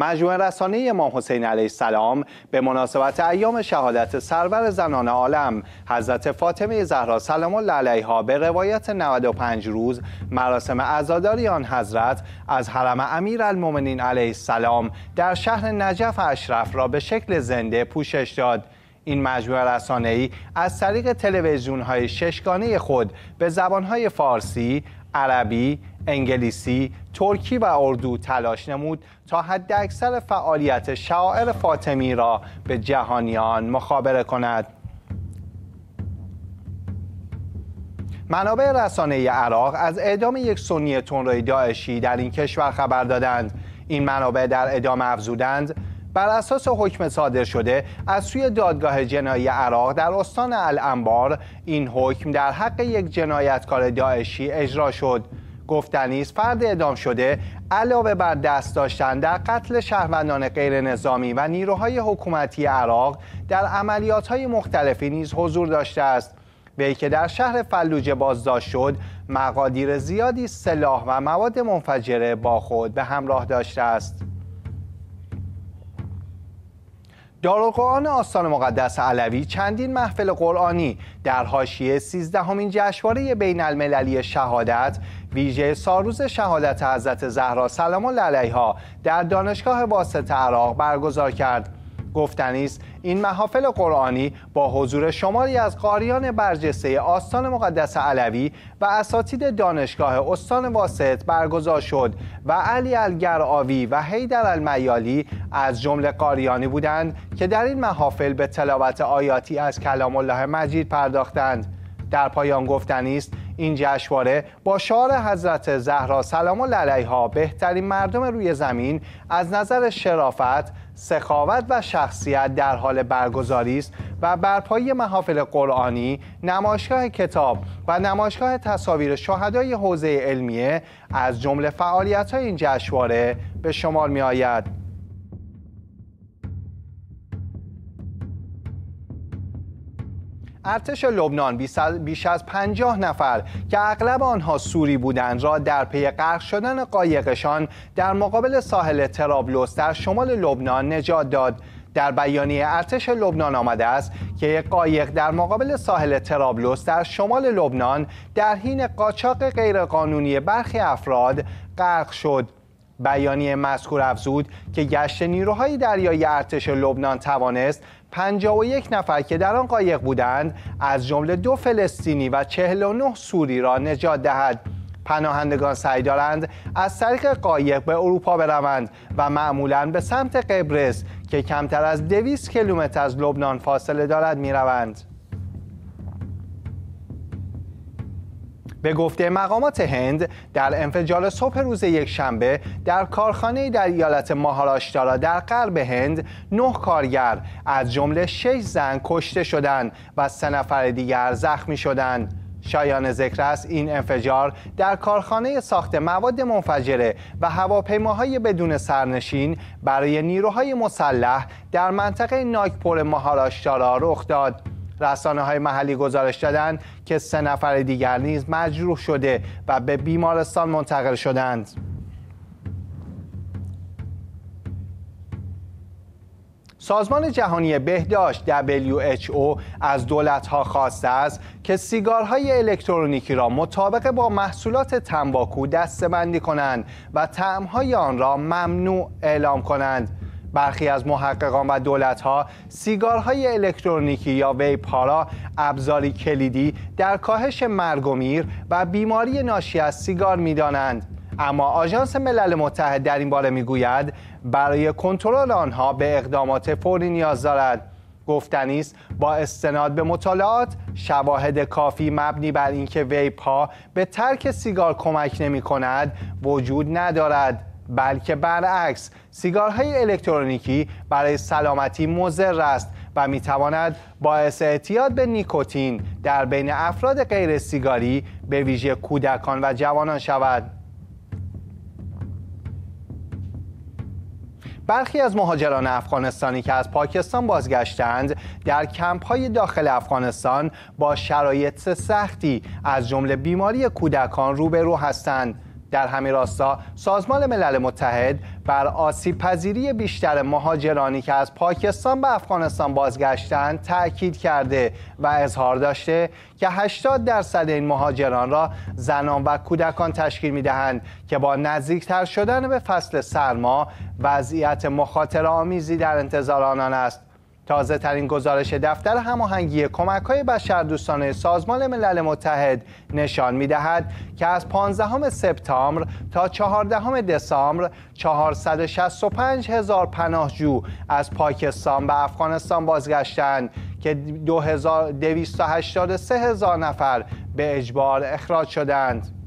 مجموعه رسانه امام حسین علیه السلام به مناسبت ایام شهادت سرور زنان عالم حضرت فاطمه زهرا سلام الله علیها به روایت 95 روز مراسم عزاداری آن حضرت از حرم امیر المومنین علیه السلام در شهر نجف اشرف را به شکل زنده پوشش داد. این مجموعه رسانه ای از طریق تلویزیون های ششگانه خود به زبان های فارسی، عربی، انگلیسی، ترکی و اردو تلاش نمود تا حد اکثر فعالیت شعائر فاطمی را به جهانیان مخابره کند. منابع رسانه عراق از اعدام یک سنی تندروی داعشی در این کشور خبر دادند. این منابع در ادامه افزودند بر اساس حکم صادر شده از سوی دادگاه جنایی عراق در استان الانبار این حکم در حق یک جنایتکار داعشی اجرا شد. گفتنی است فرد اعدام شده علاوه بر دست داشتن در قتل شهروندان غیر نظامی و نیروهای حکومتی عراق در عملیات های مختلفی نیز حضور داشته است. وی که در شهر فلوجه بازداشت شد مقادیر زیادی سلاح و مواد منفجره با خود به همراه داشته است. دارالقرآن آستان مقدس علوی چندین محفل قرآنی در حاشیه سیزدهمین جشنواره بین المللی شهادت ویژه ساروز شهادت حضرت زهرا سلام الله علیها در دانشگاه واسط عراق برگزار کرد. گفتنی است. این محافل قرآنی با حضور شماری از قاریان برجسته آستان مقدس علوی و اساتید دانشگاه استان واسط برگزار شد و علی الگرآوی و حیدر المیالی از جمله قاریانی بودند که در این محافل به تلاوت آیاتی از کلام الله مجید پرداختند. در پایان گفتنی است. این جشنواره با شعار حضرت زهرا سلام الله علیها بهترین مردم روی زمین از نظر شرافت، سخاوت و شخصیت در حال برگزاری است و برپایی محافل قرآنی، نمایشگاه کتاب و نمایشگاه تصاویر شهدای حوزه علمیه از جمله فعالیت‌های این جشنواره به شمار می ارتش لبنان بیش از 50 نفر که اغلب آنها سوری بودند را در پی غرق شدن قایقشان در مقابل ساحل ترابلس در شمال لبنان نجات داد. در بیانیه ارتش لبنان آمده است که یک قایق در مقابل ساحل ترابلس در شمال لبنان در حین قاچاق غیرقانونی برخی افراد غرق شد. بیانیه مذکور افزود که گشت نیروهای دریایی ارتش لبنان توانست 51 نفر که در آن قایق بودند از جمله دو فلسطینی و 49 سوری را نجات دهد پناهندگان سعی دارند از طریق قایق به اروپا بروند و معمولا به سمت قبرس که کمتر از 200 کیلومتر از لبنان فاصله دارد می‌روند. به گفته مقامات هند در انفجار صبح روز یک شنبه در کارخانه در ایالت ماهاراشتارا در غرب هند نه کارگر از جمله شش زن کشته شدند و سه نفر دیگر زخمی شدند شایان ذکر است این انفجار در کارخانه ساخت مواد منفجره و هواپیماهای بدون سرنشین برای نیروهای مسلح در منطقه ناگپور ماهاراشتارا رخ داد. رسانه های محلی گزارش دادند که سه نفر دیگر نیز مجروح شده و به بیمارستان منتقل شدند. سازمان جهانی بهداشت WHO از دولتها خواسته است که سیگارهای الکترونیکی را مطابق با محصولات تنباکو دستبندی کنند و طعمهای آن را ممنوع اعلام کنند. برخی از محققان و دولت ها سیگارهای الکترونیکی یا ویپ ها را ابزاری کلیدی در کاهش مرگ و میر و بیماری ناشی از سیگار می‌دانند. اما آژانس ملل متحد در این باره می‌گوید برای کنترل آنها به اقدامات فوری نیاز دارد. گفتنی است با استناد به مطالعات شواهد کافی مبنی بر اینکه ویپ ها به ترک سیگار کمک نمی کند وجود ندارد. بلکه برعکس سیگارهای الکترونیکی برای سلامتی مضر است و می تواند باعث اعتیاد به نیکوتین در بین افراد غیر سیگاری به ویژه کودکان و جوانان شود. برخی از مهاجران افغانستانی که از پاکستان بازگشتند در کمپ های داخل افغانستان با شرایط سختی از جمله بیماری کودکان روبرو هستند در همین راستا سازمان ملل متحد بر آسیب پذیری بیشتر مهاجرانی که از پاکستان به افغانستان بازگشتند تأکید کرده و اظهار داشته که 80 درصد این مهاجران را زنان و کودکان تشکیل می دهند که با نزدیکتر شدن به فصل سرما وضعیت مخاطر آمیزی در انتظار آنان است. تازه ترین گزارش دفتر هماهنگی کمک های بشردوستانه سازمان ملل متحد نشان می دهد که از 15 سپتامبر تا 14 دسامبر 465 هزار پناهجو از پاکستان به افغانستان بازگشتند که 2283 هزار نفر به اجبار اخراج شدند.